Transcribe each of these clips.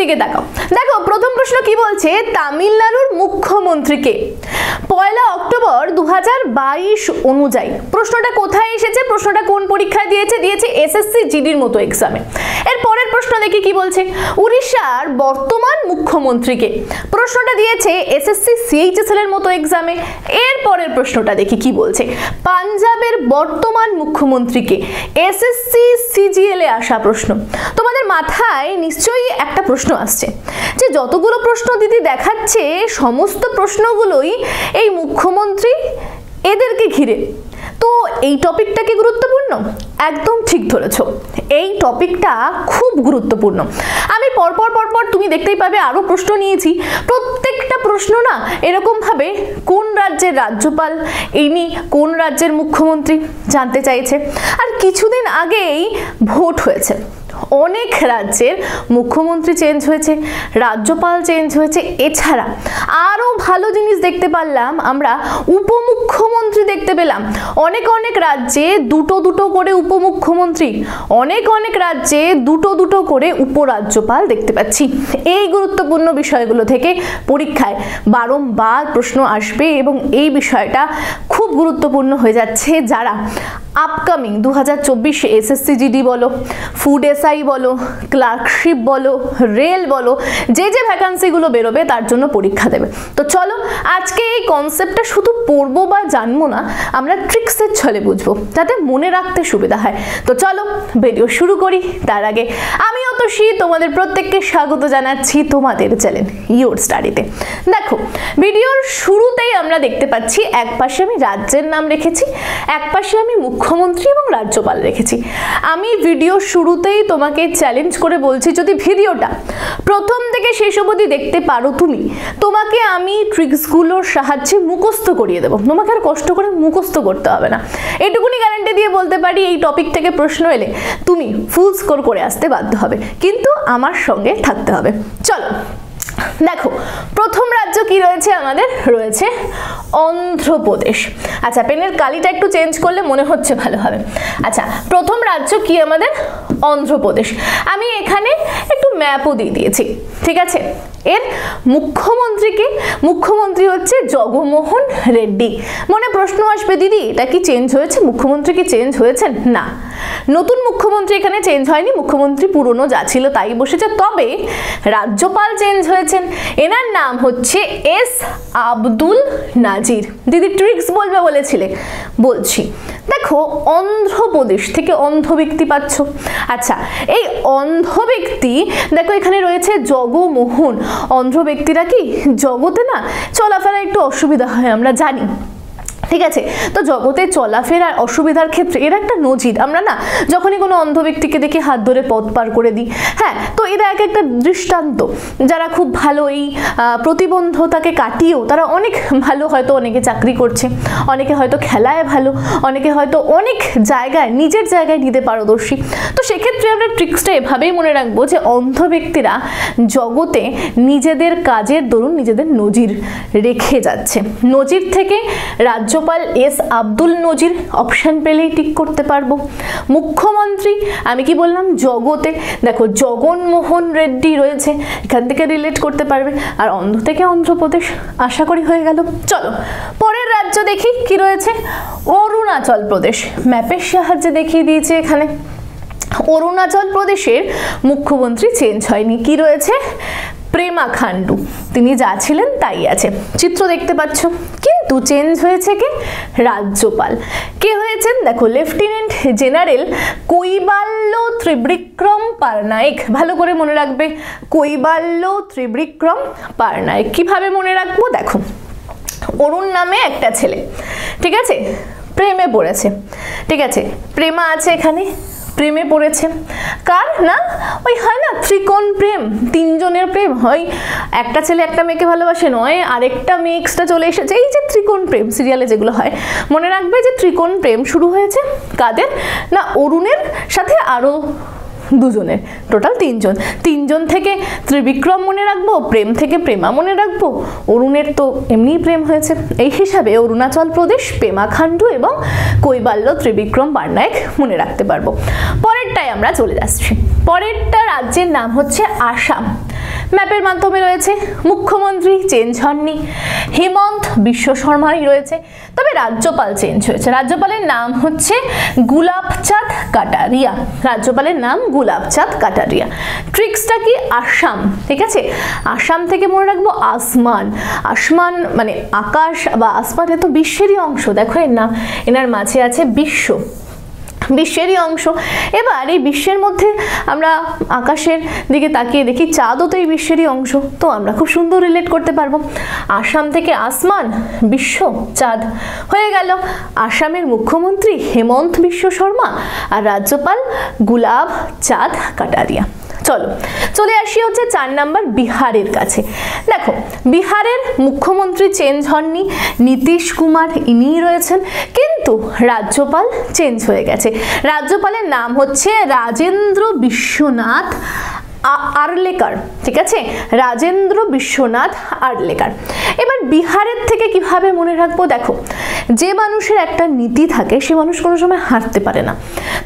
দিকে তাকাও দেখো প্রথম প্রশ্ন কি বলছে? তামিলনাড়ুর মুখ্যমন্ত্রীকে। পয়লা অক্টোবর দু অনুযায়ী। প্রশ্নটা কোথায় এসেছে? প্রশ্নটা কোন পরীক্ষায় দিয়েছে? দিয়েছে এসএসসি জিডির মতো এক্সামে এর পরের প্রশ্ন দেখি কি বলছে? উড়িষ্যার বর্তমান মুখ্যমন্ত্রীকে। প্রশ্নটা দিয়েছে এসএসসি সিএইচএসএল এর মতো এক্সামে এর পরের প্রশ্নটা দেখি কি বলছে? পাঞ্জাবের বর্তমান মুখ্যমন্ত্রীকে এসএসসি সিজিএল এ আসা প্রশ্ন। তোমাদের মাথায় নিশ্চয়ই একটা প্রশ্ন আসছে যে যতগুলো প্রশ্ন দিদি দেখাচ্ছে। সমস্ত প্রশ্নগুলোই এই মুখ্যমন্ত্রী এদেরকে ঘিরে। তো এই টপিকটা কি গুরুত্বপূর্ণ? একদম ঠিক ধরেছ। এই টপিকটা খুব গুরুত্বপূর্ণ। আমি পরপর পরপর তুমি দেখতেই পাবে আরও প্রশ্ন নিয়েছি। প্রত্যেকটা প্রশ্ন না এরকমভাবে কোন রাজ্যের রাজ্যপাল, ইনি কোন রাজ্যের মুখ্যমন্ত্রী জানতে চাইছে। আর কিছুদিন আগেই ভোট হয়েছে। অনেক রাজ্যের মুখ্যমন্ত্রী চেঞ্জ হয়েছে, রাজ্যপাল চেঞ্জ হয়েছে, এছাড়া আরও ভালো জিনিস দেখতে পারলাম, আমরা উপমুখ্যমন্ত্রী দেখতে পেলাম। অনেক অনেক রাজ্যে দুটো দুটো করে উপমুখ্যমন্ত্রী, অনেক অনেক রাজ্যে দুটো দুটো করে উপরাজ্যপাল দেখতে পাচ্ছি। এই গুরুত্বপূর্ণ বিষয়গুলো থেকে পরীক্ষায় বারংবার প্রশ্ন আসবে এবং এই বিষয়টা খুব গুরুত্বপূর্ণ হয়ে যাচ্ছে যারা আপকামিং দু হাজার চব্বিশে এসএসসি জিডি বলো ফুড এসআই বলো ক্লার্কশিপ বলো রেল বলো, যে যে ভ্যাকান্সিগুলো বেরোবে তার জন্য পরীক্ষা দেবে। তো চলো, আজকে এই কনসেপ্টটা শুধু পড়ব বা জানব না, আমরা ট্রিক্সের ছলে বুঝব, যাতে মনে রাখতে সুবিধা হয়। তো চলো ভিডিও শুরু করি, তার আগে আমি অতসী তোমাদের প্রত্যেককে স্বাগত জানাচ্ছি তোমাদের চ্যানেল ইউর স্টাডিতে দেখো ভিডিওর শুরুতেই আমরা দেখতে পাচ্ছি এক পাশে আমি রাজ্যের নাম রেখেছি এক পাশে আমি মুখ্যমন্ত্রী এবং রাজ্যপাল রেখেছি। আমি ভিডিও শুরুতেই তোমাকে চ্যালেঞ্জ করে বলছি, যদি ভিডিওটা প্রথম থেকে শেষ অবধি দেখতে পারো তুমি, তোমাকে আমি ট্রিক্সগুলোর সাহায্যে মুখস্থ করিয়ে দেবো। তোমাকে আর কষ্ট করে মুখস্থ করতে হবে না। এটুকুনি গ্যারান্টি দিয়ে বলতে পারি, এই টপিক থেকে প্রশ্ন এলে তুমি ফুল স্কোর করে আসতে বাধ্য হবে। কিন্তু আমার সঙ্গে থাকতে হবে। চলো, দেখো, প্রথম রাজ্য কি রয়েছে আমাদের? রয়েছে অন্ধ্রপ্রদেশ। আচ্ছা পেনের কালিটা একটু চেঞ্জ করলে মনে হচ্ছে ভালো হবে। আচ্ছা প্রথম রাজ্য কি আমাদের? অন্ধ্রপ্রদেশ। আমি এখানে একটু ম্যাপও দিয়ে দিয়েছি, ঠিক আছে? এর মুখ্যমন্ত্রীকে মুখ্যমন্ত্রী হচ্ছে জগমোহন রেড্ডি। মনে প্রশ্ন আসবে, দিদি, এটা কি চেঞ্জ হয়েছে? মুখ্যমন্ত্রী কি চেঞ্জ হয়েছেন? না। নতুন মুখ্যমন্ত্রী এখানে চেঞ্জ হয়নি, মুখ্যমন্ত্রী পুরনো যা ছিল তাই বসেছে। তবে রাজ্যপাল চেঞ্জ হয়েছেন। এনার নাম হচ্ছে এস আব্দুল নাজির। দিদি ট্রিক্স বলবে বলেছিলে। বলছি, দেখো অন্ধ্রপ্রদেশ থেকে অন্ধ ব্যক্তি পাচ্ছ। আচ্ছা এই অন্ধ ব্যক্তি, দেখো এখানে রয়েছে জগমোহন অন্ধ্র ব্যক্তিরা কি জগতে না চলাফেরা একটু অসুবিধা হয়, আমরা জানি। ঠিক আছে? তো জগতে চলাফেরার অসুবিধার ক্ষেত্রে এর একটা নজির। আমরা না যখনই কোনো অন্ধ ব্যক্তিকে দেখে হাত ধরে পথ পার করে দিই হ্যাঁ? তো এরা এক একটা দৃষ্টান্ত। যারা খুব ভালো এই প্রতিবন্ধতাকে কাটিয়েও তারা অনেক ভালো হয়তো অনেকে চাকরি করছে, অনেকে হয়তো খেলায় ভালো, অনেকে হয়তো অনেক জায়গায়, নিজের জায়গায় নিতে পারদর্শী। তো সেক্ষেত্রে আমরা ট্রিক্সটা এভাবেই মনে রাখব যে অন্ধ ব্যক্তিরা জগতে নিজেদের কাজের দরুন নিজেদের নজির রেখে যাচ্ছে। নজির থেকে রাজ্য রাজ্যপাল এস আব্দুল নজির অপশান পেলেই টিক করতে পারব। মুখ্যমন্ত্রী, আমি কি বললাম? জগতে। দেখো, জগনমোহন রেড্ডি রয়েছে, এখান থেকে রিলেট করতে পারবে। আর অন্ধ্র থেকে অন্ধ্রপ্রদেশ, আশা করি হয়ে গেল। চলো, পরের রাজ্য দেখি কি রয়েছে। অরুণাচল প্রদেশ। ম্যাপের সাহায্যে দেখিয়ে দিয়েছে এখানে। অরুণাচল প্রদেশের মুখ্যমন্ত্রী চেঞ্জ হয়নি। কি রয়েছে? প্রেমা খান্ডু তিনি যা ছিলেন তাই আছে। চিত্র দেখতে পাচ্ছ। কিন্তু চেঞ্জ হয়েছে কে? রাজ্যপাল। কে হয়েছেন? দেখো লেফটেন্যান্ট জেনারেল কৈবাল্য ত্রিবিক্রম পারনায়ক ভালো করে মনে রাখবে, কৈবাল্য ত্রিবিক্রম পারনায়ক কীভাবে মনে রাখব? দেখো, অরুণ নামে একটা ছেলে, ঠিক আছে? প্রেমে পড়েছে, ঠিক আছে? প্রেমা আছে এখানে? প্রেমে পড়েছে। কার? না? ওই হয় না, ত্রিকোণ প্রেম। তিনজনের প্রেম হয়। একটা ছেলে একটা মেয়েকে ভালোবাসে নয়, আরেকটা মেয়ে এক্সট্রা চলে এসেছে। এই যে ত্রিকোণ প্রেম সিরিয়ালে যেগুলো হয়। মনে রাখবে যে ত্রিকোণ প্রেম শুরু হয়েছে কাদের? না অরুণের? সাথে আরও দুজনের টোটাল তিনজন। তিনজন থেকে ত্রিবিক্রম মনে রাখব, প্রেম থেকে প্রেমা মনে রাখব। অরুণের তো এমনিই প্রেম হয়েছে। এই হিসাবে অরুণাচল প্রদেশ পেমাখান্ডু এবং কৈবাল্য ত্রিবিক্রম বার্নায়ক মনে রাখতে পারব। পরেরটাই আমরা চলে যাচ্ছি। পরেরটা রাজ্যের নাম হচ্ছে আসাম। ম্যাপের মাধ্যমে রয়েছে মুখ্যমন্ত্রী চেঞ্জ হননি, হেমন্ত বিশ্ব শর্মাই রয়েছে, তবে রাজ্যপাল চেঞ্জ হয়েছে। রাজ্যপালের নাম হচ্ছে গুলাবচাঁদ কাটারিয়া। রাজ্যপালের নাম গুলাবচাঁদ কাটারিয়া। ট্রিক্সটা কি আসাম, ঠিক আছে? আসাম থেকে মনে রাখব আসমান। আসমান মানে আকাশ বা আসমান এত বিশ্বেরই অংশ, দেখো এর নাম। এনার মাঝে আছে বিশ্ব। বিশ্বেরই অংশ। এবার এই বিশ্বের মধ্যে আমরা আকাশের দিকে তাকিয়ে দেখি, চাঁদও তো এই বিশ্বেরই অংশ। তো আমরা খুব সুন্দর রিলেট করতে পারব। আসাম থেকে আসমান, বিশ্ব, চাঁদ। হয়ে গেল। আসামের মুখ্যমন্ত্রী হেমন্ত বিশ্ব শর্মা আর রাজ্যপাল গুলাব চাঁদ কাটারিয়া। চলো, চলে আসি হচ্ছে চার নাম্বার বিহারের কাছে। দেখো, বিহারের মুখ্যমন্ত্রী চেঞ্জ হননি, নীতিশ কুমার ইনিই রয়েছেন, কিন্তু রাজ্যপাল চেঞ্জ হয়ে গেছে। রাজ্যপালের নাম হচ্ছে রাজেন্দ্র বিশ্বনাথ আরলেকার, ঠিক আছে? রাজেন্দ্র বিশ্বনাথ আরলেকার। এবার বিহারের থেকে কীভাবে মনে রাখব? দেখো, যে মানুষের একটা নীতি থাকে, সে মানুষ কোনো সময় হারতে পারে না।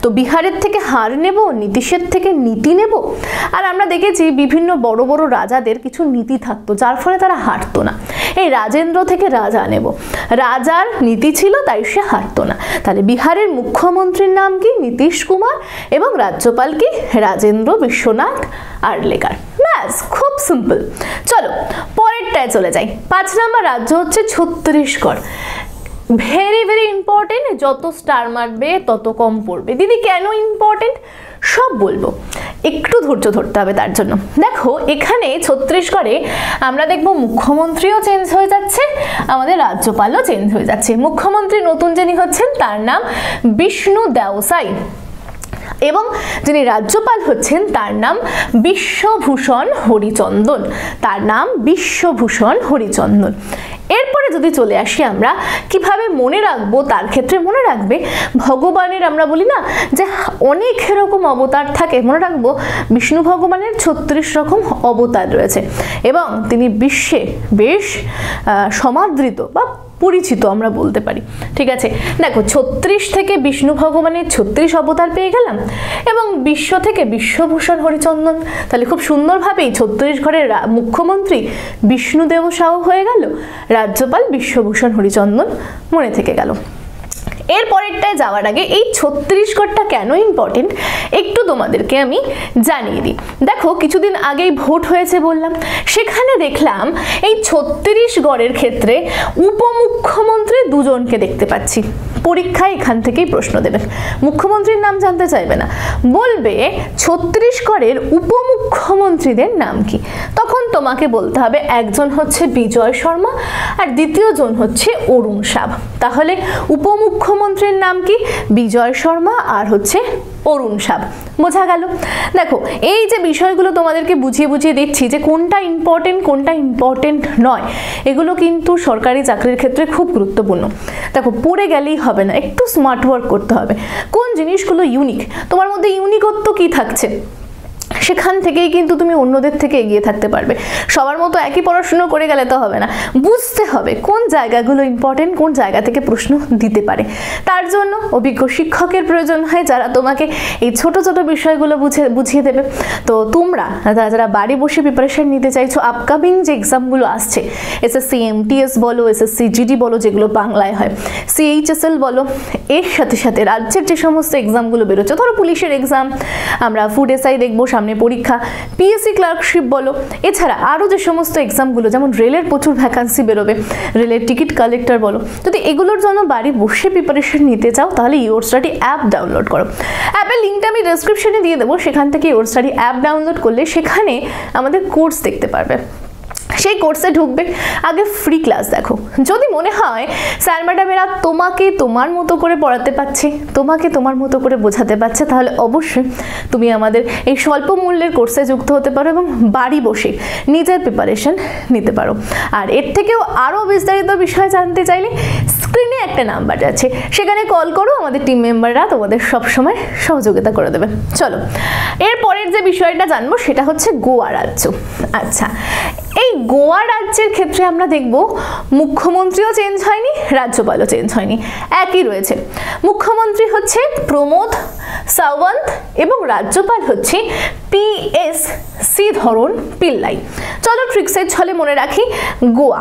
তো বিহারের থেকে হার নেব, নীতিশের থেকে নীতি নেব? আর আমরা দেখেছি বিভিন্ন বড় বড় রাজাদের কিছু নীতি থাকতো, যার ফলে তারা হারতো না। এই রাজেন্দ্র থেকে রাজা নেব। রাজার নীতি ছিল, তাই সে হারতো না। তাহলে বিহারের মুখ্যমন্ত্রীর নাম কি? নীতিশ কুমার এবং রাজ্যপাল কি? রাজেন্দ্র বিশ্বনাথ আর্লেকার ব্যাস, খুব সিম্পল চলো পরেরটায় চলে যাই। পাঁচ নম্বর রাজ্য হচ্ছে ছত্তিশগড়। ভেরি ভেরি ইম্পর্টেন্ট যত স্টার মারবে, তত কম পড়বে। দিদি, কেন ইম্পর্টেন্ট সব বলব। একটু ধৈর্য ধরতে হবে তার জন্য। দেখো, এখানে ছত্তিশগড়ে আমরা দেখব মুখ্যমন্ত্রীও চেঞ্জ হয়ে যাচ্ছে, আমাদের রাজ্যপালও চেঞ্জ হয়ে যাচ্ছে। মুখ্যমন্ত্রী নতুন যিনি হচ্ছেন, তার নাম বিষ্ণু দেওসাই। এবং যিনি রাজ্যপাল হচ্ছেন, তার নাম বিশ্বভূষণ হরিচন্দন। তার নাম বিশ্বভূষণ হরিচন্দন। এরপরে যদি চলে আসি আমরা, কীভাবে মনে রাখব, তার ক্ষেত্রে মনে রাখবে, ভগবানের আমরা বলি না যে অনেক এরকম অবতার থাকে। মনে রাখব, বিষ্ণু ভগবানের ছত্রিশ রকম অবতার রয়েছে। এবং তিনি বিশ্বে বেশ সমাদৃত বা পরিচিত আমরা বলতে পারি। ঠিক আছে? দেখো, ছত্রিশ থেকে বিষ্ণু ভগবানের ছত্রিশ অবতার পেয়ে গেলাম এবং বিশ্ব থেকে বিশ্বভূষণ হরিচন্দন। তাহলে খুব সুন্দরভাবেই ছত্রিশ ঘরের মুখ্যমন্ত্রী বিষ্ণুদেব সাহ হয়ে গেল, রাজ্যপাল বিশ্বভূষণ হরিচন্দন মনে থেকে গেল। এর পরেরটায় যাওয়ার আগে এই ছত্তিশগড়টা কেন ইম্পর্টেন্ট একটু তোমাদেরকে আমি জানিয়ে দিই। দেখো, কিছুদিন আগেই ভোট হয়েছে বললাম। সেখানে দেখলাম এই ছত্তিশগড়ের ক্ষেত্রে উপমুখ্যমন্ত্রী দুজনকে দেখতে পাচ্ছি। পরীক্ষায় এখান থেকেই প্রশ্ন দেবে। মুখ্যমন্ত্রীর নাম জানতে চাইবে না। বলবে, ছত্তিশগড়ের উপমুখ্যমন্ত্রীদের নাম কি? তখন তোমাকে বলতে হবে, একজন হচ্ছে বিজয় শর্মা আর দ্বিতীয় জন হচ্ছে অরুণ সাব তাহলে উপমুখ্যমন্ত্রীর নাম কি? বিজয় শর্মা আর হচ্ছে অরুণ সাব। বোঝা গেল। দেখো, এই যে বিষয়গুলো তোমাদেরকে বুঝিয়ে বুঝিয়ে দিচ্ছি যে কোনটা ইম্পর্টেন্ট কোনটা ইম্পর্টেন্ট নয়, এগুলো কিন্তু সরকারি চাকরির ক্ষেত্রে খুব গুরুত্বপূর্ণ। দেখো, পড়ে গেলেই হবে না, একটু স্মার্ট ওয়ার্ক করতে হবে। কোন জিনিসগুলো ইউনিক তোমার মধ্যে ইউনিকত্ব কি থাকছে? সেখান থেকেই কিন্তু তুমি অন্যদের থেকে এগিয়ে থাকতে পারবে। সবার মতো একই পড়াশুনো করে গেলে তো হবে না। বুঝতে হবে কোন জায়গাগুলো ইম্পর্টেন্ট কোন জায়গা থেকে প্রশ্ন দিতে পারে। তার জন্য অভিজ্ঞ শিক্ষকের প্রয়োজন হয়, যারা তোমাকে এই ছোট ছোট বিষয়গুলো বুঝে, বুঝিয়ে দেবে। তো তোমরা, যারা বাড়ি বসে প্রিপারেশন নিতে চাইছো আপকামিং যে এক্সামগুলো আসছে এসএসসি এমটিএস বলো এসএসসি জিডি বলো, যেগুলো বাংলায় হয় সিএইচএসএল বলো, এর সাথে সাথে রাজ্যের যে সমস্ত এক্সামগুলো বেরোচ্ছে, ধরো পুলিশের এক্সাম আমরা ফুড এসআই দেখব, সামনে পরীক্ষা। পিএসসি ক্লার্কশিপ বলো, এছাড়া আরও যে সমস্ত এক্সামগুলো যেমন রেলের প্রচুর ভ্যাকান্সি বেরোবে, রেলের টিকিট কালেক্টর বলো, যদি এগুলোর জন্য বাড়ি বসে প্রিপারেশন নিতে চাও, তাহলে ইওর স্টাডি অ্যাপ ডাউনলোড করো। অ্যাপের লিঙ্কটা আমি ডেসক্রিপশনে দিয়ে দেবো, সেখান থেকে ইওর স্টাডি অ্যাপ ডাউনলোড করলে সেখানে আমাদের কোর্স দেখতে পারবে। সেই কোর্সে ঢুকবে। আগে ফ্রি ক্লাস দেখো। যদি মনে হয়, স্যার ম্যাডামেরা তোমাকে তোমার মতো করে পড়াতে পারছে, তোমাকে তোমার মতো করে বোঝাতে পারছে, তাহলে অবশ্যই তুমি আমাদের এই স্বল্প মূল্যের কোর্সে যুক্ত হতে পারো এবং বাড়ি বসে নিজের প্রিপারেশন নিতে পারো। আর এর থেকেও আরও বিস্তারিত বিষয় জানতে চাইলে একটা নাম্বার আছে সেখানে কল করো, আমাদের টিম মেম্বাররা তোমাদের সবসময় সহযোগিতা করে দেবে। চলো, এর পরের যে বিষয়টা জানব সেটা হচ্ছে গোয়া রাজ্য। আচ্ছা এই গোয়া রাজ্যের ক্ষেত্রে আমরা দেখব, মুখ্যমন্ত্রীও চেঞ্জ হয়নি, রাজ্যপালও চেঞ্জ হয়নি। একই রয়েছে। মুখ্যমন্ত্রী হচ্ছে প্রমোদ সাওয়ন্ত এবং রাজ্যপাল হচ্ছে পি এস সি ধরন পিল্লাই। চলো ট্রিক্সের ছলে মনে রাখি, গোয়া।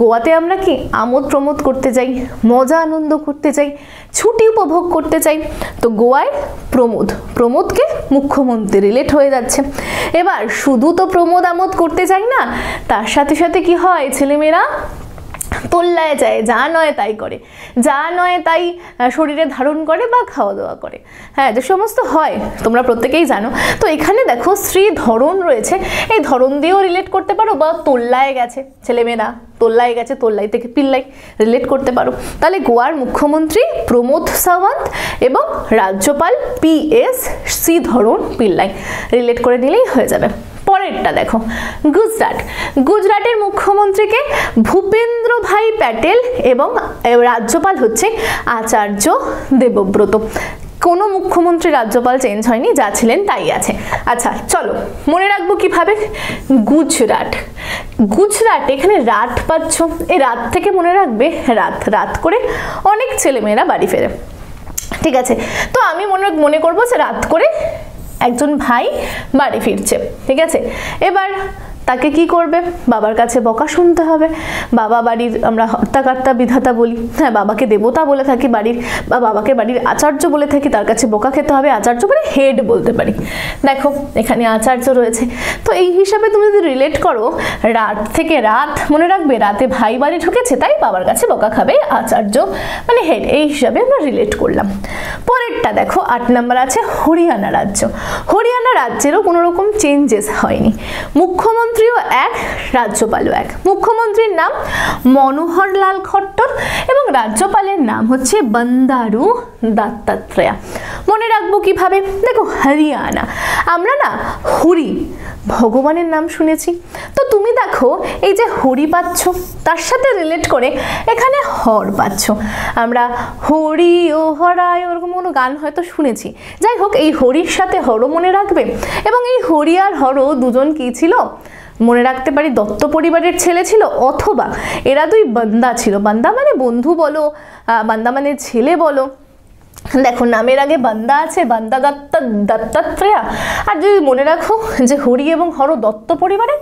গোয়াতে আমরা কি আমোদ প্রমোদ করতে যাই? মজা আনন্দ করতে চাই, ছুটি উপভোগ করতে চাই। তো গোয়ায় প্রমোদ, প্রমোদকে মুখ্যমন্ত্রী রিলেট হয়ে যাচ্ছে। এবার শুধু তো প্রমোদ আমোদ করতে চাই না, তার সাথে সাথে কি হয় ছেলেমেয়েরা? তোল্লায় যায়, যা নয় তাই করে। যা নয় তাই শরীরে ধারণ করে বা খাওয়া দাওয়া করে। হ্যাঁ যে সমস্ত হয়, তোমরা প্রত্যেকেই জানো। তো এখানে দেখো, স্ত্রী ধরন রয়েছে। এই ধরন দিয়েও রিলেট করতে পারো বা তোল্লায় গেছে। ছেলেমেয়েরা, তোল্লায় গেছে তোল্লাই থেকে পিল্লাই রিলেট করতে পারো। তাহলে গোয়ার মুখ্যমন্ত্রী প্রমোদ সাওয়ন্ত এবং রাজ্যপাল পি এস ধরন পিল্লাই রিলেট করে নিলেই হয়ে যাবে। পরেরটা দেখো। গুজরাট। গুজরাটের মুখ্যমন্ত্রীকে ভূপেন্দ্র ভাই প্যাটেল এবং রাজ্যপাল হচ্ছে আচার্য দেবব্রত। কোনো মুখ্যমন্ত্রী রাজ্যপাল চেঞ্জ হয়নি, যা ছিলেন তাই আছে। আচ্ছা চলো, মনে রাখব কীভাবে? গুজরাট। গুজরাট, এখানে রাত পাচ্ছ। এই রাত থেকে মনে রাখবে, রাত রাত করে অনেক ছেলেমেয়েরা বাড়ি ফেরে। ঠিক আছে, তো আমি মনে মনে করব যে রাত করে একজন ভাই বাড়ি ফিরছে ঠিক আছে? এবার তাকে কি করবে? বাবার কাছে বকা শুনতে হবে। বাবা বাড়ির আমরা হর্তাকর্তা বিধাতা বলি। হ্যাঁ বাবাকে দেবতা বলে থাকি বাড়ির বা বাবাকে বাড়ির আচার্য বলে থাকি, তার কাছে বকা খেতে হবে। আচার্য মানে হেড বলতে পারি। দেখো, এখানে আচার্য রয়েছে। তো এই হিসাবে তুমি যদি রিলেট করো, রাত থেকে রাত মনে রাখবে, রাতে ভাই বাড়ি ঢুকেছে, তাই বাবার কাছে বকা খাবে আচার্য মানে হেড এই হিসাবে আমরা রিলেট করলাম। পরেরটা দেখো, আট নাম্বার আছে হরিয়ানা রাজ্য। হরিয়ানা রাজ্যেরও কোনো রকম চেঞ্জেস হয়নি। মুখ্যমন্ত্রীও এক, রাজ্যপালও এক। মুখ্যমন্ত্রীর নাম মনোহর লাল খট্টর এবং রাজ্যপালের নাম হচ্ছে বন্দারু দত্তাত্রেয়া। মনে রাখব কীভাবে? দেখো, হরিয়ানা। আমরা না হরি, ভগবানের নাম শুনেছি। তো তুমি দেখো, এই যে হরি পাচ্ছ, তার সাথে রিলেট করে এখানে হর পাচ্ছ। আমরা হরি ও হরায় ওরকম কোনো গান হয়তো শুনেছি। যাই হোক, এই হরির সাথে হরও মনে রাখবে। এবং এই হরি আর হরও দুজন কি ছিল? মনে রাখতে পারি দত্ত পরিবারের ছেলে ছিল অথবা এরা দুই বান্দা ছিল। বান্দা মানে বন্ধু বলো বান্দা মানে ছেলে বলো। দেখো, নামের আগে বান্দা আছে, বান্দা দত্তা, দত্তাত্রেয়া। আর যদি মনে রাখো যে হরি এবং হর দত্ত পরিবারে,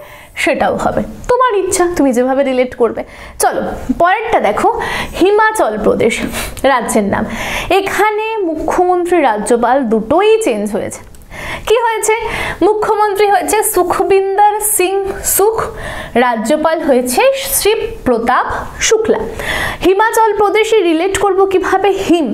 সেটাও হবে। তোমার ইচ্ছা, তুমি যেভাবে রিলেট করবে। চলো, পরেরটা দেখো, হিমাচল প্রদেশ রাজ্যের নাম। এখানে মুখ্যমন্ত্রী রাজ্যপাল দুটোই চেঞ্জ হয়েছে। কি হয়েছে? মুখ্যমন্ত্রী হয়েছে সুখবিন্দর সিং সুখ, রাজ্যপাল হয়েছে শ্রী প্রতাপ শুক্লা। হিমাচল প্রদেশে রিলেট করব কীভাবে? হিম,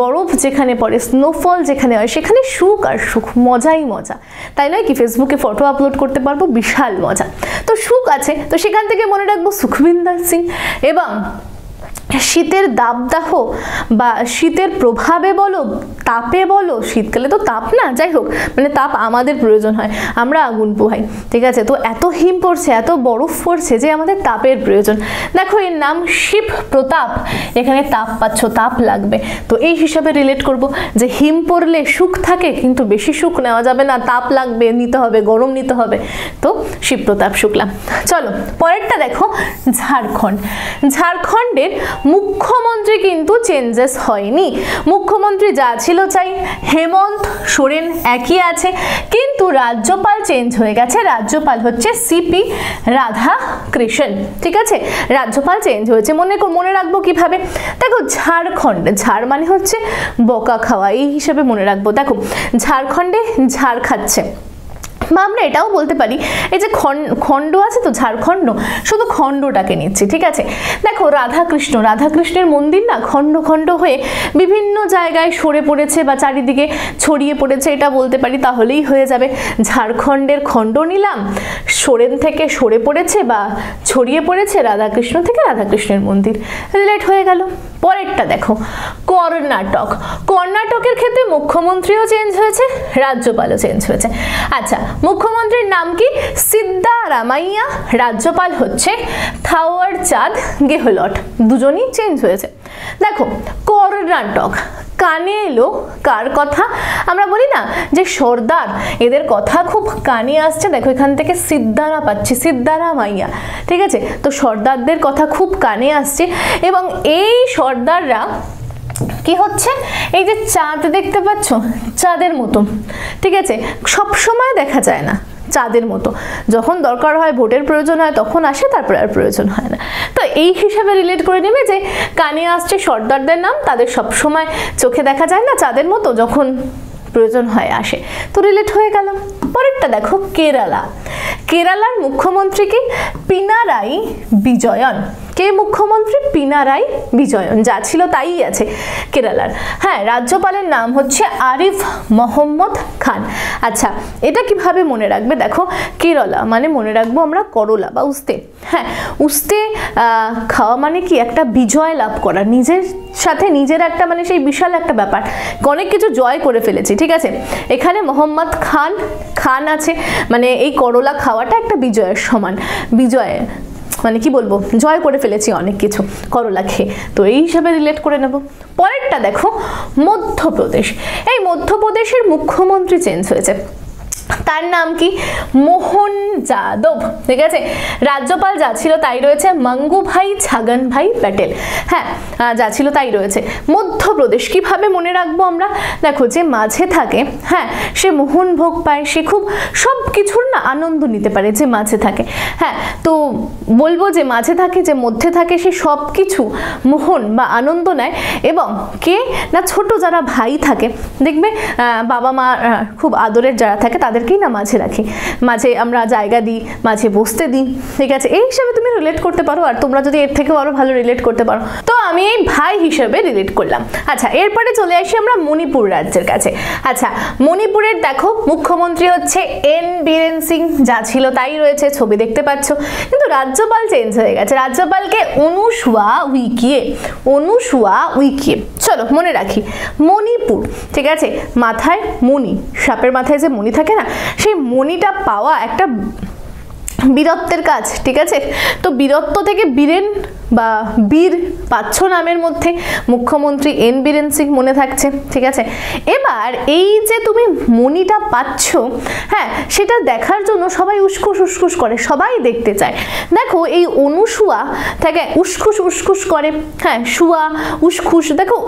বরফ যেখানে পড়ে স্নোফল যেখানে হয়, সেখানে সুখ আর সুখ, মজাই মজা। তাই নয় কি ফেসবুকে ফটো আপলোড করতে পারব, বিশাল মজা। তো সুখ আছে, তো সেখান থেকে মনে রাখব সুখবিন্দর সিং। এবং শীতের দাবদাহ বা শীতের প্রভাবে বলো, তাপে বলো, শীতকালে তো তাপ না, যাই হোক মানে তাপ আমাদের প্রয়োজন হয়, আমরা আগুন পোহাই, ঠিক আছে? তো এত হিম পড়ছে, এত বরফ পড়ছে যে আমাদের তাপের প্রয়োজন। দেখো, এর নাম শিব প্রতাপ, এখানে তাপ পাচ্ছ, তাপ লাগবে। তো এই হিসাবে রিলেট করব যে হিম পড়লে সুখ থাকে, কিন্তু বেশি সুখ নেওয়া যাবে না, তাপ লাগবে, নিতে হবে, গরম নিতে হবে। তো শিব প্রতাপ শুক্লা। চলো, পরেরটা দেখো, ঝাড়খণ্ড। ঝাড়খণ্ডের মুখ্যমন্ত্রী কিন্তু চেঞ্জেস হয়নি। মুখ্যমন্ত্রী যা ছিল চাই, হেমন্ত সোরেন একই আছে, কিন্তু রাজ্যপাল চেঞ্জ হয়ে গেছে। রাজ্যপাল হচ্ছে সিপি রাধা কৃষ্ণ ঠিক আছে? রাজ্যপাল চেঞ্জ হয়েছে। মনে মনে রাখব কীভাবে? দেখো, ঝাড়খণ্ড, ঝাড় মানে হচ্ছে বকা খাওয়া, এই হিসেবে মনে রাখব। দেখো, ঝাড়খণ্ডে ঝাড় খাচ্ছে। বা আমরা এটাও বলতে পারি, এই যে খণ্ড আছে তো, ঝাড়খণ্ড, শুধু খণ্ডটাকে নিচ্ছি, ঠিক আছে? দেখো, রাধাকৃষ্ণ, রাধাকৃষ্ণের মন্দির না খণ্ড খণ্ড হয়ে বিভিন্ন জায়গায় সরে পড়েছে বা চারিদিকে ছড়িয়ে পড়েছে, এটা বলতে পারি, তাহলেই হয়ে যাবে। ঝাড়খণ্ডের খণ্ড নিলাম, সোরেন থেকে সরে পড়েছে বা ছড়িয়ে পড়েছে রাধাকৃষ্ণ থেকে রাধাকৃষ্ণের মন্দির রিলেট হয়ে গেল। পরেরটা দেখো, কর্ণাটক, কর্ণাটকের ক্ষেত্রে মুখ্যমন্ত্রীও চেঞ্জ হয়েছে, রাজ্যপালও চেঞ্জ হয়েছে। আচ্ছা মুখ্যমন্ত্রীর নাম কি? সিদ্ধ সিদ্ধারামাইয়া। রাজ্যপাল হচ্ছে থাওয়ার চাঁদ গেহলট। দুজনই চেঞ্জ হয়েছে। দেখো, কর্ণাটক, কানে এলো কার কথা? আমরা বলি না যে সর্দার, এদের কথা খুব কানে আসছে। দেখো, এখান থেকে সিদ্ধারা পাচ্ছি সিদ্ধারা মাইয়া ঠিক আছে? তো সর্দারদের কথা খুব কানে আসছে। এবং এই সর্দাররা কি হচ্ছে? এই যে চাঁদ দেখতে পাচ্ছ? চাঁদের মতো। ঠিক আছে? সব সময় দেখা যায় না চাঁদের মতো। যখন দরকার হয় ভোটের প্রয়োজন হয়, তখন আসে, তারপরে আর প্রয়োজন হয় না। তো এই হিসাবে রিলেট করে নেবে যে, কানে আসছে সর্দারদের নাম, তাদের সব সময় চোখে দেখা যায় না চাঁদের মতো, যখন প্রয়োজন হয় আসে। তো রিলেট হয়ে গেল। পরেরটা দেখো, কেরালা। কেরালার মুখ্যমন্ত্রী কি? পিনারাই বিজয়ন। কে মুখ্যমন্ত্রী পিনারাই বিজয়ন, যা ছিল তাই আছে কেরালার। হ্যাঁ রাজ্যপালের নাম হচ্ছে আরিফ মোহাম্মদ খান। আচ্ছা এটা কীভাবে মনে রাখবে? দেখো, কেরলা মানে মনে রাখব আমরা করলা বা উস্তে। হ্যাঁ উস্তে খাওয়া মানে কি একটা বিজয় লাভ করা, নিজের সাথে নিজের একটা মানে সেই বিশাল একটা ব্যাপার। অনেক কিছু জয় করে ফেলেছি, ঠিক আছে? এখানে মোহাম্মদ খান খান আছে মানে এই করলা খাওয়াটা একটা বিজয়ের সমান বিজয় মানে কি বলব, জয় করে ফেলেছি অনেক কিছু, করলা খেয়ে। তো এই হিসাবে রিলেট করে নেব। পরেরটা দেখো, মধ্যপ্রদেশ। এই মধ্যপ্রদেশের মুখ্যমন্ত্রী চেঞ্জ হয়েছে। তার নাম কি? মোহন যাদব। ঠিক আছে? রাজ্যপাল যা ছিল তাই রয়েছে। মঙ্গু ভাই ছাগন ভাই প্যাটেল। হ্যাঁ যা ছিল তাই রয়েছে। মধ্যপ্রদেশ কীভাবে মনে রাখব আমরা? দেখো, যে মাঝে থাকে হ্যাঁ সে মোহন ভোগ পায়, সে খুব সব কিছুর না আনন্দ নিতে পারে যে মাঝে থাকে। হ্যাঁ তো বলব যে মাঝে থাকে, যে মধ্যে থাকে, সে সব কিছু মোহন বা আনন্দ নেয়। এবং কে? না, ছোট যারা ভাই থাকে। দেখবে বাবা মা খুব আদরের যারা থাকে তাদেরকেই না মাঝে রাখি। মাঝে আমরা জায়গা দিই, মাঝে বসতে দিই। ঠিক আছে? এই হিসাবে তুমি রিলেট করতে পারো আর তোমরা যদি এর থেকেও আরও ভালো রিলেট করতে পারো। তো আমি এই ভাই হিসেবে রিলেট করলাম। আচ্ছা এরপরে চলে আসি আমরা মণিপুর রাজ্যের কাছে। আচ্ছা মণিপুরের দেখো, মুখ্যমন্ত্রী হচ্ছে এন বীরেন সিং। যা ছিল তাই রয়েছে, ছবি দেখতে পাচ্ছ। কিন্তু রাজ্যপাল চেঞ্জ হয়ে গেছে। রাজ্যপালকে অনুসুয়া উইকিয়ে অনুসুয়া উইকিয়ে। চলো, মনে রাখি। মণিপুর, ঠিক আছে? মাথায় মণি সাপের মাথায় যে মণি থাকে না? সেই মণিটা পাওয়া একটা বীরত্বের কাজ, ঠিক আছে? তো বীরত্ব থেকে বীরেন বা বীর পাচ্ছ নামের মধ্যে মুখ্যমন্ত্রী এন বীরেন সিং মনে থাকছে, ঠিক আছে? এবার এই যে তুমি মণিটা পাচ্ছ হ্যাঁ সেটা দেখার জন্য সবাই উসখুস উসখুস করে, সবাই দেখতে চায়। দেখো, এই অনুসুয়া থেকে উসখুস উসখুস করে হ্যাঁ শুয়া উসখুস, দেখো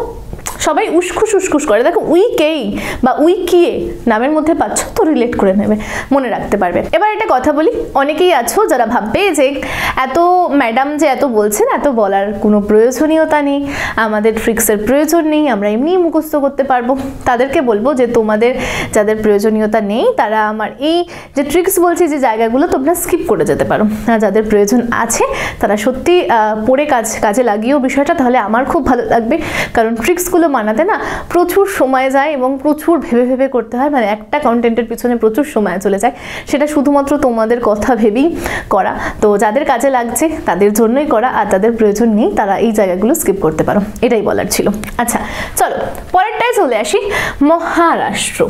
সবাই উসখুস উসখুস করে। দেখো উইকেই বা উইকিয়ে নামের মধ্যে পাচ্ছ তো রিলেট করে নেবে, মনে রাখতে পারবে। এবার একটা কথা বলি, অনেকেই আছো যারা ভাববে যে এত ম্যাডাম যে এত বলছেন, এত বলার কোনো প্রয়োজনীয়তা নেই, আমাদের ট্রিক্সের প্রয়োজন নেই, আমরা এমনি মুখস্থ করতে পারব। তাদেরকে বলব যে তোমাদের যাদের প্রয়োজনীয়তা নেই, তারা আমার এই যে ট্রিক্স বলছি, যে জায়গাগুলো তোমরা স্কিপ করে যেতে পারো। আর যাদের প্রয়োজন আছে, তারা সত্যি পড়ে কাজ, কাজে লাগিয়েও বিষয়টা, তাহলে আমার খুব ভালো লাগবে। কারণ ট্রিক্সগুলো মানাতে না প্রচুর সময় যায় এবং প্রচুর ভেবে ভেবে করতে হয়। মানে একটা কন্টেন্টের পিছনে প্রচুর সময় চলে যায়। সেটা শুধুমাত্র তোমাদের কথা ভেবেই করা। তো যাদের কাজে লাগছে, তাদের জন্যই করা। আর তাদের প্রয়োজন নেই, তারা এই জায়গাগুলো স্কিপ করতে পারো। এটাই বলার ছিল। আচ্ছা চলো পরেরটাই চলে আসি। মহারাষ্ট্র।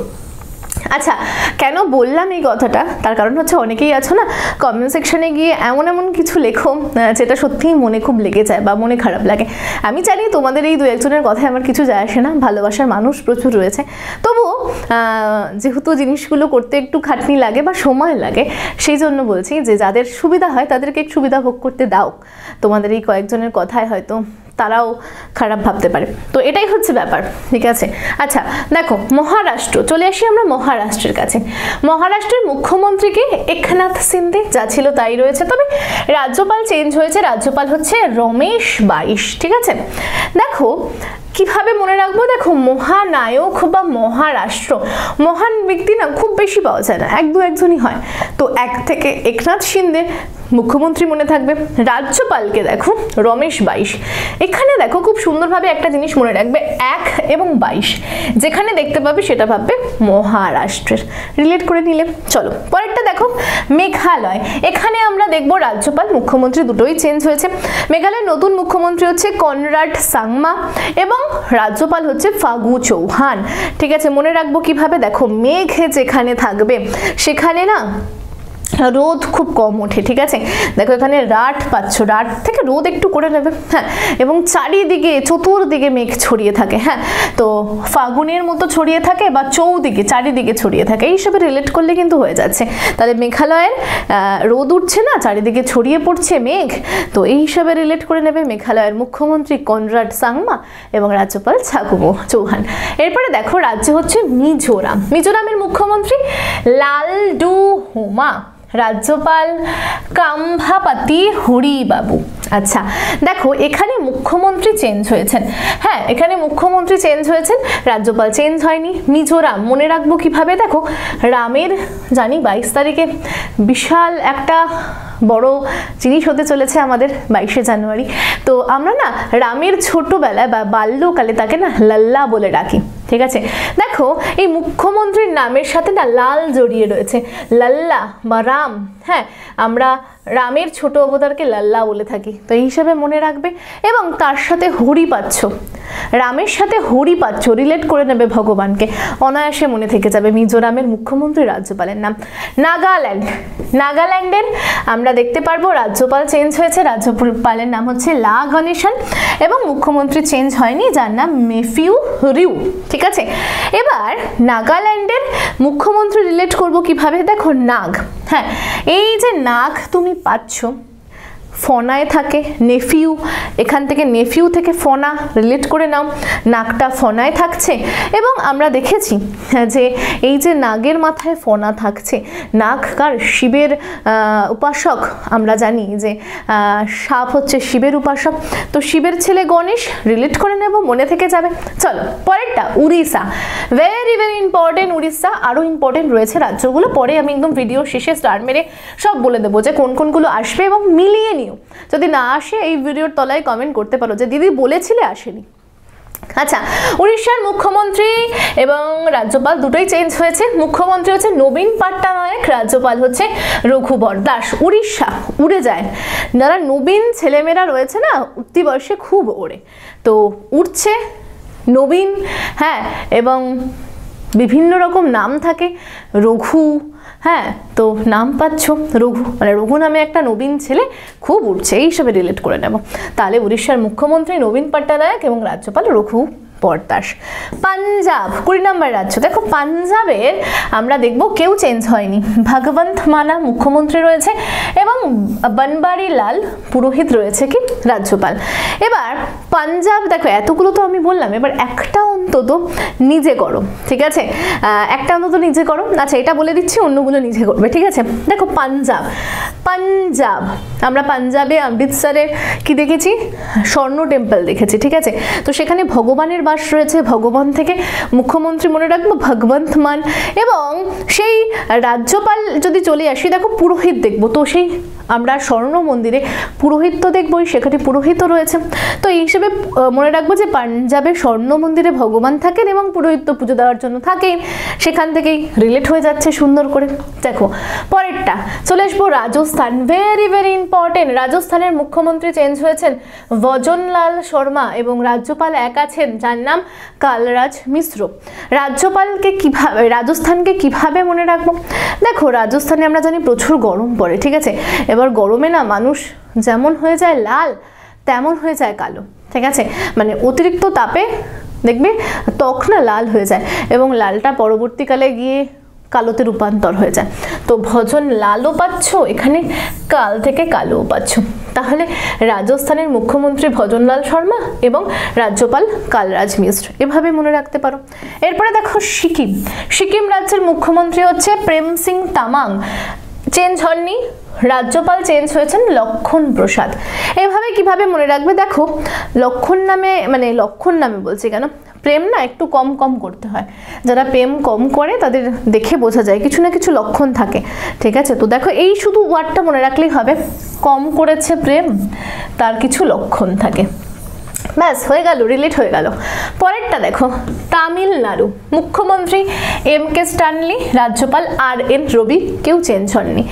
আচ্ছা কেন বললাম এই কথাটা? তার কারণ হচ্ছে অনেকেই আছো না কমেন্ট সেকশনে গিয়ে এমন এমন কিছু লেখো যেটা সত্যিই মনে খুব লেগে যায় বা মনে খারাপ লাগে। আমি জানি তোমাদের এই দু একজনের কথায় আমার কিছু যায় আসে না, ভালোবাসার মানুষ প্রচুর রয়েছে। তবুও যেহেতু জিনিসগুলো করতে একটু খাটনি লাগে বা সময় লাগে, সেই জন্য বলছি যে যাদের সুবিধা হয় তাদেরকে সুবিধা ভোগ করতে দাও। তোমাদের এই কয়েকজনের কথায় হয়তো তারাও খারাপ ভাবতে পারে। তো এটাই হচ্ছে ব্যাপার, ঠিক আছে? আচ্ছা দেখো, মহারাষ্ট্র, চলে আসি আমরা মহারাষ্ট্রের কাছে। মহারাষ্ট্রের মুখ্যমন্ত্রীকে একনাথ সিন্ধে, যা ছিল তাই রয়েছে। তবে রাজ্যপাল চেঞ্জ হয়েছে, রাজ্যপাল হচ্ছে রমেশ বাইশ, ঠিক আছে? দেখো, কীভাবে মনে রাখব? দেখো, মহানায়ক বা মহারাষ্ট্র, মহান ব্যক্তি না, খুব বেশি পাওয়া যায় না, এক দু একজনই হয়। তো এক থেকে একনাথ সিন্ধে মুখ্যমন্ত্রী মনে থাকবে। রাজ্যপালকে দেখো, রমেশ বাইশ। এখানে দেখো খুব সুন্দরভাবে একটা জিনিস মনে রাখবে, এক এবং বাইশ। যেখানে দেখতে পাবে সেটা ভাববে মহারাষ্ট্রের। রিলেট করে নিলে, চলো। পরেরটা দেখো, মেঘালয়। এখানে আমরা দেখব রাজ্যপাল, মুখ্যমন্ত্রী দুটোই চেঞ্জ হয়েছে। মেঘালয়ের নতুন মুখ্যমন্ত্রী হচ্ছে কনরাড সাংমা এবং রাজ্যপাল হচ্ছে ফাগু চৌহান। ঠিক আছে, মনে রাখব কীভাবে? দেখো, মেঘ যেখানে থাকবে, সেখানে না রোদ খুব কম ওঠে, ঠিক আছে? দেখো এখানে রাট পাচ্ছ রাট থেকে রোদ একটু করে নেবে হ্যাঁ? এবং চারিদিকে, চতুর্দিকে মেঘ ছড়িয়ে থাকে হ্যাঁ? তো ফাগুনের মতো ছড়িয়ে থাকে বা চৌদিকে, চারিদিকে ছড়িয়ে থাকে, এই হিসেবে রিলেট করলে কিন্তু হয়ে যাচ্ছে। তাহলে মেঘালয়ের রোদ উঠছে না, চারিদিকে ছড়িয়ে পড়ছে মেঘ? তো এই হিসাবে রিলেট করে নেবে মেঘালয়ের মুখ্যমন্ত্রী কনরাড সাংমা এবং রাজ্যপাল ছাগুবো চৌহান। এরপরে দেখো রাজ্য হচ্ছে মিজোরাম। মিজোরামের মুখ্যমন্ত্রী লালডু হোমা রাজ্যপাল কাম্ভাপাতি হরিবাবু। আচ্ছা দেখো, এখানে মুখ্যমন্ত্রী চেঞ্জ হয়েছেন। হ্যাঁ এখানে মুখ্যমন্ত্রী চেঞ্জ হয়েছেন, রাজ্যপাল চেঞ্জ হয়নি। মিজোরাম, মনে রাখব কীভাবে? দেখো, রামের, জানি বাইশ তারিখে বিশাল একটা বড় জিনিস হতে চলেছে আমাদের বাইশে জানুয়ারি। তো আমরা না রামের ছোটবেলায় বা বাল্যকালে তাকে না লাল্লা বলে ডাকি, ঠিক আছে? দেখো, এই মুখ্যমন্ত্রীর নামের সাথে না লাল জড়িয়ে রয়েছে। লাল্লা বা রাম হ্যাঁ আমরা রামের ছোট অবতারকে লাল্লা বলে থাকি, তো এই হিসাবে মনে রাখবে। এবং তার সাথে হরি পাচ্ছ রামের সাথে হরি পাচ্ছ রিলেট করে নেবে ভগবানকে। অনায়াসে মনে থেকে যাবে মিজোরামের মুখ্যমন্ত্রী রাজ্যপালের নাম। নাগাল্যান্ড, নাগাল্যান্ডের আমরা দেখতে পারব, রাজ্যপাল চেঞ্জ হয়েছে, রাজ্যপালের নাম হচ্ছে লা গণেশন। এবং মুখ্যমন্ত্রী চেঞ্জ হয়নি, যার নাম মেফিউ রিউ ঠিক আছে? এবার নাগাল্যান্ডের মুখ্যমন্ত্রী রিলেট করব কীভাবে? দেখো নাগ হ্যাঁ এই যে নাগ তুমি পাচ্ছ ফনায় থাকে নেফিউ এখান থেকে নেফিউ থেকে ফনা রিলেট করে নাও, নাকটা ফনায় থাকছে এবং আমরা দেখেছি যে এই যে নাগের মাথায় ফনা থাকছে নাগ কার? শিবের উপাসক, আমরা জানি যে সাপ হচ্ছে শিবের উপাসক। তো শিবের ছেলে গণেশ রিলেট করে নেব, মনে থেকে যাবে। চলো, পরেরটা, Orissa. Very very important Orissa আরও ইম্পর্টেন্ট রয়েছে রাজ্যগুলো। পরে আমি একদম ভিডিও শেষে স্টার মেরে সব বলে দেবো যে কোন কোনগুলো আসবে এবং মিলিয়ে নিও। যদি না আসে, এই ভিডিওর তলায় কমেন্ট করতে পারো যে দিদি বলেছিলে আসেনি। আচ্ছা উড়িষ্যার মুখ্যমন্ত্রী এবং রাজ্যপাল দুটোই চেঞ্জ হয়েছে। মুখ্যমন্ত্রী হচ্ছে নবীন পাট্টানায়ক, রাজ্যপাল হচ্ছে রঘুবর দাস। উড়িষ্যা উড়ে যায়। যারা নবীন ছেলেমেয়েরা রয়েছে না, উঠতি বয়সে খুব ওড়ে। তো উঠছে নবীন হ্যাঁ এবং বিভিন্ন রকম নাম থাকে। রঘু হ্যাঁ তো নাম পাচ্ছ রঘু। মানে রঘু নামে একটা নবীন ছেলে খুব উঠছে, এই হিসাবে রিলেট করে নেব। তাহলে উড়িষ্যার মুখ্যমন্ত্রী নবীন পট্টনায়ক এবং রাজ্যপাল রঘু বরদাস পাঞ্জাব, কুড়ি নম্বর রাজ্য। দেখো, পাঞ্জাবের আমরা দেখব কেউ চেঞ্জ হয়নি। ভগবন্ত মানা মুখ্যমন্ত্রী রয়েছে এবং বনবারি লাল পুরোহিত রয়েছে কি? রাজ্যপাল। এবার পাঞ্জাব, দেখো, এতগুলো তো আমি বললাম, এবার একটা অন্তত নিজে করো, ঠিক আছে? একটা অন্তত নিজে করো। আচ্ছা এটা বলে দিচ্ছি, অন্যগুলো নিজে করবে, ঠিক আছে? দেখো, পাঞ্জাব। পাঞ্জাব, আমরা পাঞ্জাবে অমৃতসরে কি দেখেছি? স্বর্ণ টেম্পল দেখেছি, ঠিক আছে? তো সেখানে ভগবানের বাস রয়েছে, ভগবান থেকে মুখ্যমন্ত্রী মনে রাখব, ভগবন্ত মান। এবং সেই রাজ্যপাল যদি চলে আসি, দেখো, পুরোহিত দেখব, তো সেই আমরা স্বর্ণ মন্দিরে পুরোহিত তো দেখবোই, সেখানে পুরোহিতও রয়েছে। তো এই হিসেবে মনে রাখব যে পাঞ্জাবে স্বর্ণ মন্দিরে ভগবান থাকেন এবং পুরোহিত পুজো দেওয়ার জন্য থাকেই। সেখান থেকেই রিলেট হয়ে যাচ্ছে সুন্দর করে। দেখো, পরেরটা, চলে আসব রাজস্থান। ভেরি ভেরি ইম্পর্টেন্ট রাজস্থানের মুখ্যমন্ত্রী চেঞ্জ হয়েছেন ভজনলাল শর্মা এবং রাজ্যপাল এক আছেন, যার নাম কালরাজ মিশ্র। রাজ্যপালকে কীভাবে, রাজস্থানকে কীভাবে মনে রাখব? দেখো, রাজস্থানে আমরা জানি প্রচুর গরম পড়ে, ঠিক আছে? এবার গরমে না মানুষ যেমন হয়ে যায় লাল, তেমন হয়ে যায় কালো, ঠিক আছে? মানে অতিরিক্ত তাপে দেখবে? ত্বক না লাল হয়ে যায় এবং লালটা পরবর্তীকালে গিয়ে কালোতে রূপান্তর হয়ে যায়। তো ভজন লালও পাচ্ছ, এখানে কাল থেকে কালোও পাচ্ছ। তাহলে রাজস্থানের মুখ্যমন্ত্রী ভজনলাল শর্মা এবং রাজ্যপাল কালরাজ মিশ্র, এভাবে মনে রাখতে পারো। এরপরে দেখো সিকিম। সিকিম রাজ্যের মুখ্যমন্ত্রী হচ্ছে প্রেম সিং তামাং। চেঞ্জ হননি। রাজ্যপাল চেঞ্জ হয়েছেন লক্ষণ প্রসাদ। এভাবে কীভাবে মনে রাখবে? দেখো, লক্ষণ নামে মানে লক্ষণ নামে বলছি কেন? প্রেম না একটু কম কম করতে হয়। যারা প্রেম কম করে, তাদের দেখে বোঝা যায়, কিছু না কিছু লক্ষণ থাকে। ঠিক আছে? তো দেখো, এই শুধু ওয়ার্ডটা মনে রাখলেই হবে। কম করেছে প্রেম, তার কিছু লক্ষণ থাকে। ব্যাস, হয়ে গেল রিলেট হয়ে গেল। পরেরটা দেখো, তামিলনাড়ু। মুখ্যমন্ত্রী এম কে স্টানলি রাজ্যপাল আর এন রবি, কেউ চেঞ্জ হননি।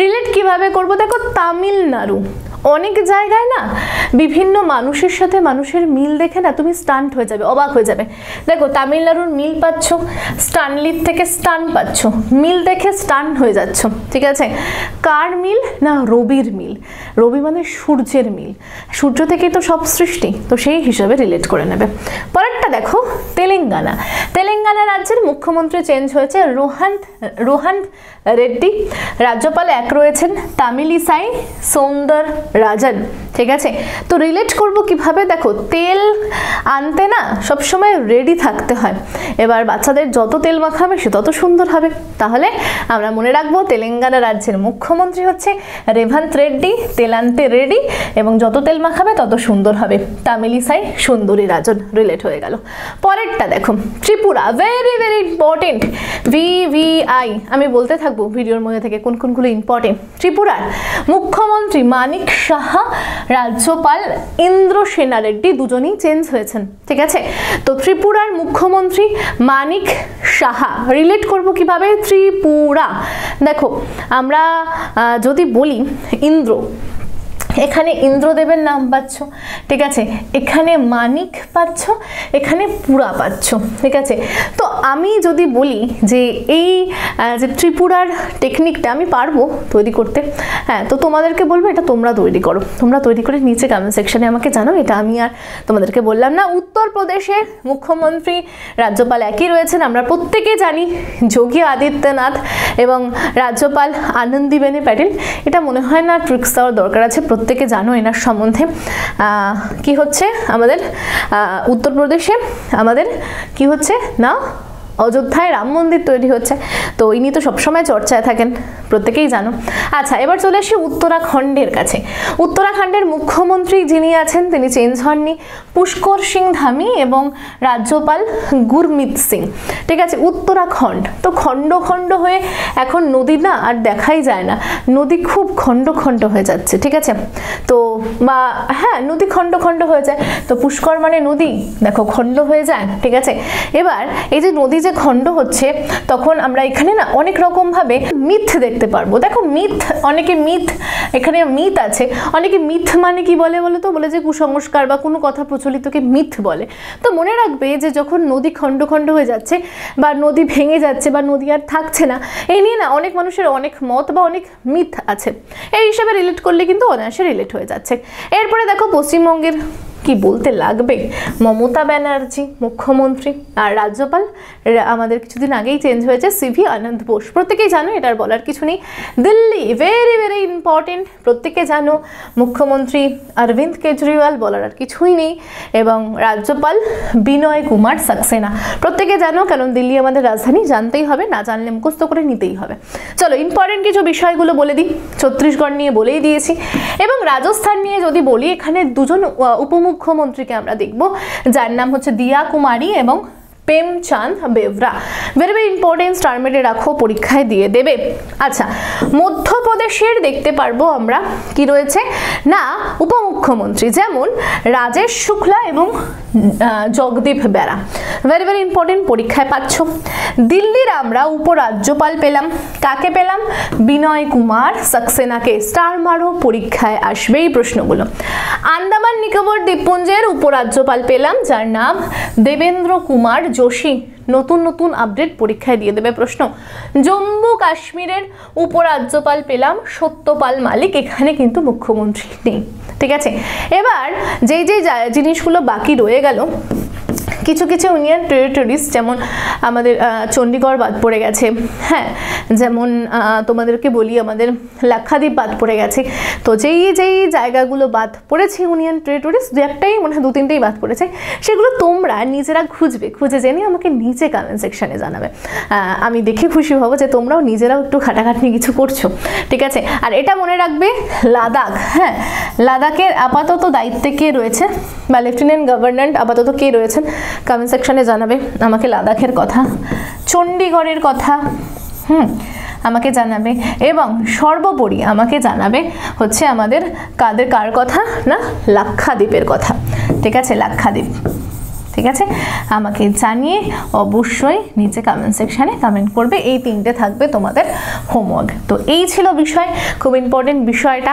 রিলেট কীভাবে করব? দেখো, তামিলনাড়ু। অনেক জায়গায় না বিভিন্ন মানুষের সাথে মানুষের মিল দেখে না তুমি স্টান্ট হয়ে যাবে, অবাক হয়ে যাবে। দেখো, তামিলনাড়ুর মিল পাচ্ছ স্টানলির থেকে স্টান পাচ্ছ, মিল দেখে স্টান হয়ে যাচ্ছ, ঠিক আছে? কার মিল? না, রবির মিল। রবি মানে সূর্যের মিল। সূর্য থেকেই তো সব সৃষ্টি, তো সেই হিসাবে রিলেট করে নেবে। পরেরটা দেখো, তেলেঙ্গানা। তেলেঙ্গানা রাজ্যের মুখ্যমন্ত্রী চেঞ্জ হয়েছে, রোহান রোহান রেড্ডি। রাজ্যপাল এক রয়েছেন, তামিলিসাই, সৌন্দর রাজন, ঠিক আছে? তো রিলেট করব কীভাবে? দেখো, তেল আনতে না সবসময় রেডি থাকতে হয়। এবার বাচ্চাদের যত তেল মাখাবে, সে তত সুন্দর হবে। তাহলে আমরা মনে রাখব, তেলেঙ্গানা রাজ্যের মুখ্যমন্ত্রী হচ্ছে রেভান্ত রেড্ডি। তেল আনতে রেডি এবং যত তেল মাখাবে, তত সুন্দর হবে। তামিলিসাই সুন্দরী রাজন রিলেট হয়ে গেল। পরেরটা দেখো, Tripura very very important V V I আমি বলতে থাকব ভিডিওর মধ্যে থেকে কোন, কোনগুলো ইম্পর্টেন্ট ত্রিপুরার মুখ্যমন্ত্রী মানিক সাহা রাজ্যপাল ইন্দ্র সেনা রেড্ডি দুজনেই চেঞ্জ হয়েছেন, ঠিক আছে? তো ত্রিপুরার মুখ্যমন্ত্রী মানিক সাহা রিলেট করব কীভাবে? ত্রিপুরা। দেখো, আমরা যদি বলি, ইন্দ্র এখানে ইন্দ্রদেবের নাম পাচ্ছ, ঠিক আছে? এখানে মানিক পাচ্ছ, এখানে পুরা পাচ্ছ, ঠিক আছে? তো আমি যদি বলি যে এই যে ত্রিপুরার টেকনিকটা আমি পারব তৈরি করতে হ্যাঁ তো তোমাদেরকে বলব এটা তোমরা তৈরি করো। তোমরা তৈরি করে নিচে কমেন্ট সেকশনে আমাকে জানাও, এটা আমি আর তোমাদেরকে বললাম না। উত্তরপ্রদেশের মুখ্যমন্ত্রী রাজ্যপাল একই রয়েছেন, আমরা প্রত্যেকে জানি, যোগী আদিত্যনাথ এবং রাজ্যপাল আনন্দীবেনে প্যাটেল। এটা মনে হয় না ট্রিক্স দেওয়ার দরকার আছে প্রত্যেকে জানো এনার সম্বন্ধে। কি হচ্ছে আমাদের? উত্তরপ্রদেশে আমাদের কি হচ্ছে? না? অযোধ্যায় রাম মন্দির তৈরি হচ্ছে। তো ইনি তো সবসময় চর্চায় থাকেন, প্রত্যেকেই জানো। আচ্ছা এবার চলে আসি উত্তরাখণ্ডের কাছে। উত্তরাখণ্ডের মুখ্যমন্ত্রী যিনি আছেন, তিনি চেঞ্জ হননি। পুষ্কর সিং ধামি এবং রাজ্যপাল গুরমিত সিং। ঠিক আছে, উত্তরাখণ্ড। তো খণ্ড খণ্ড হয়ে এখন নদী না আর দেখাই যায় না। নদী খুব খণ্ড খণ্ড হয়ে যাচ্ছে, ঠিক আছে? তো বা হ্যাঁ নদী খণ্ড খণ্ড হয়ে যায়। তো পুষ্কর মানে নদী। দেখো, খণ্ড হয়ে যায়, ঠিক আছে? এবার এই যে নদী যে খণ্ড হচ্ছে, তখন আমরা এখানে না অনেক রকমভাবে মিথ দেখতে পারব। দেখো মিথ, অনেকে মিথ, এখানে মিথ আছে। অনেকে মিথ মানে কি বলে বলে তো? বলে যে কুসংস্কার বা কোনো কথা প্রচলিতকে মিথ বলে। তো মনে রাখবে যে যখন নদী খণ্ড খণ্ড হয়ে যাচ্ছে বা নদী ভেঙে যাচ্ছে বা নদী আর থাকছে না এই নিয়ে না অনেক মানুষের অনেক মত বা অনেক মিথ আছে। এই হিসাবে রিলেট করলে কিন্তু অনায়াসে রিলেট হয়ে যাচ্ছে। এরপরে দেখো পশ্চিমবঙ্গের কি বলতে লাগবে? মমতা ব্যানার্জি মুখ্যমন্ত্রী আর রাজ্যপাল আমাদের কিছুদিন আগেই চেঞ্জ হয়েছে সিভি আনন্দ বোস। প্রত্যেকেই জানো এটার বলার কিছু নেই। দিল্লি ভেরি ভেরি ইম্পর্টেন্ট প্রত্যেকে জানো মুখ্যমন্ত্রী অরবিন্দ কেজরিওয়াল বলার আর কিছুই নেই। এবং রাজ্যপাল বিনয় কুমার সাক্সেনা। প্রত্যেকে জানো কারণ দিল্লি আমাদের রাজধানী জানতেই হবে না জানলে মুখস্থ করে নিতেই হবে। চলো ইম্পর্টেন্ট কিছু বিষয়গুলো বলে দিই। ছত্তিশগড় নিয়ে বলেই দিয়েছি। এবং রাজস্থান নিয়ে যদি বলি এখানে দুজন আহ, উপমুখ্যমন্ত্রীকে আমরা দেখব যার নাম হচ্ছে দিয়া কুমারী এবং Premchand Bevra very very important টার্মেটে রাখো, পরীক্ষায় দিয়ে দেবে। আচ্ছা মধ্যপ্রদেশের দেখতে পারব আমরা কি রয়েছে? না, উপমুখ্যমন্ত্রী যেমন রাজেশ শুক্লা এবং Jagdeep Bera. Very very important পরীক্ষায় পাচ্ছ। দিল্লির আমরা উপরাজ্যপাল পেলাম। কাকে পেলাম? বিনয় কুমার সাক্সেনাকে। স্টার মারো, পরীক্ষায় আসবে এই প্রশ্নগুলো। আন্দামান নিকোবর দ্বীপপুঞ্জের উপরাজ্যপাল পেলাম, যার নাম দেবেন্দ্র কুমার যোশী নতুন নতুন আপডেট পরীক্ষায় দিয়ে দেবে প্রশ্ন। জম্মু কাশ্মীরের উপরাজ্যপাল পেলাম সত্যপাল মালিক, এখানে কিন্তু মুখ্যমন্ত্রী নেই। ঠিক আছে? এবার যেই জা- জিনিসগুলো বাকি রয়ে গেল কিছু কিছু ইউনিয়ন টেরিটরিজ যেমন আমাদের চণ্ডীগড় বাদ পড়ে গেছে। হ্যাঁ যেমন তোমাদেরকে বলি আমাদের লাক্ষাদ্বীপ বাদ পড়ে গেছে। তো যেই যেই জায়গাগুলো বাদ পড়েছে ইউনিয়ন টেরিটরিজ দু একটাই মনে হয়, দু তিনটেই বাদ পড়েছে। সেগুলো তোমরা নিজেরা খুঁজবে, খুঁজে জেনে আমাকে নিচে কমেন্ট সেকশানে জানাবে। আমি দেখে খুশি হব যে তোমরাও নিজেরাও একটু খাটাখাটনি কিছু করছ। ঠিক আছে? আর এটা মনে রাখবে লাদাখ। হ্যাঁ লাদাখের আপাতত দায়িত্বে কে রয়েছে? বা লেফটেন্যান্ট গভর্নর আপাতত কে রয়েছেন? কমেন্ট সেকশনে জানাবে আমাকে লাদাখের কথা, চণ্ডীগড়ের কথা, হুম, আমাকে জানাবে এবং সর্বোপরি আমাকে জানাবে হচ্ছে আমাদের কাদের, কার কথা না? লাক্ষাদ্বীপের কথা, ঠিক আছে? লাক্ষাদ্বীপ। ঠিক আছে? আমাকে জানিয়ে অবশ্যই নিচে কমেন্ট সেকশানে কমেন্ট করবে। এই তিনটে থাকবে তোমাদের হোমওয়ার্ক তো এই ছিল বিষয়, খুব ইম্পর্টেন্ট বিষয়টা,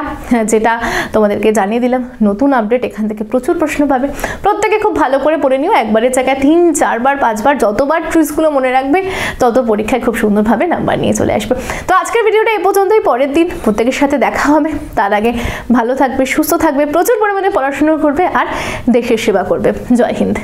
যেটা তোমাদেরকে জানিয়ে দিলাম। নতুন আপডেট এখান থেকে প্রচুর প্রশ্ন পাবে। প্রত্যেকে খুব ভালো করে পড়ে নিও। একবারের জায়গায় তিন, চারবার, পাঁচবার যতবার ট্রিক্সগুলো মনে রাখবে, তত পরীক্ষায় খুব সুন্দরভাবে নাম্বার নিয়ে চলে আসবে। তো আজকের ভিডিওটা এই পর্যন্তই। পরের দিন প্রত্যেকের সাথে দেখা হবে। তার আগে ভালো থাকবে, সুস্থ থাকবে, প্রচুর পরিমাণে পড়াশুনো করবে আর দেশের সেবা করবে। জয় হিন্দ।